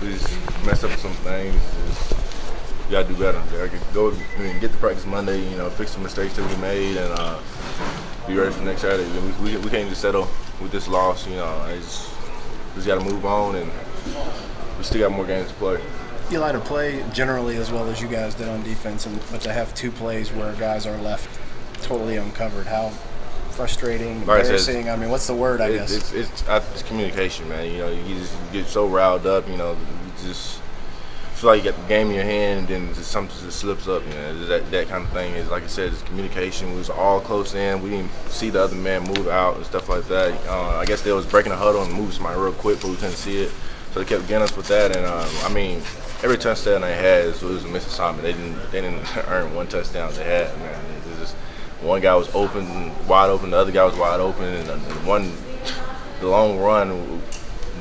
we just messed up some things. Just, gotta do better. I could go I mean, get the practice Monday. You know, fix the mistakes that we made, and uh, be ready for next Saturday. We, we, we can't just settle with this loss. You know, it's, we just got to move on, and we still got more games to play. You Eli to play generally as well as you guys did on defense, and but to have two plays where guys are left totally uncovered. How frustrating, Like I said, embarrassing. I, mean, what's the word? I It- guess. It's, it's, it's communication, man. You know, you just get so riled up. You know, you just feel like you got the game in your hand, and then just something just slips up. You know, that that kind of thing is like I said, it's communication. We was all close in. We didn't see the other man move out and stuff like that. Uh, I guess they was breaking the huddle and moving somebody real quick, but we couldn't see it. So they kept getting us with that, and um, I mean, every touchdown they had it was a missed assignment. They didn't they didn't earn one touchdown they had. Man, it was just one guy was open, wide open. The other guy was wide open, and, and one the long run,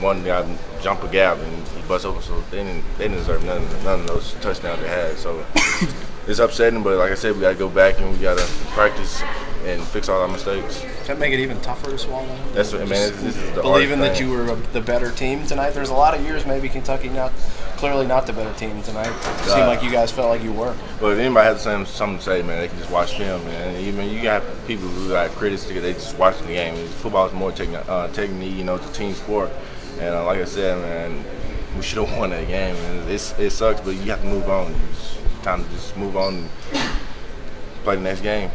one guy jumped a gap and he bust open. So they didn't they didn't deserve none none of those touchdowns they had. So it's upsetting, but like I said, we got to go back and we got to practice and fix all our mistakes. Does that make it even tougher to swallow? That's what I mean. This, is the Believing that you were the better team tonight. There's a lot of years maybe Kentucky not clearly not the better team tonight. It seemed like you guys felt like you were. But if anybody has the same something to say, man, they can just watch film, man. Even you got people who got critics, they just watching the game. Football is more techni- uh, technique, you know, it's a team sport. And uh, like I said, man, we should have won that game. And it's, it sucks, but you have to move on. It's time to just move on and play the next game.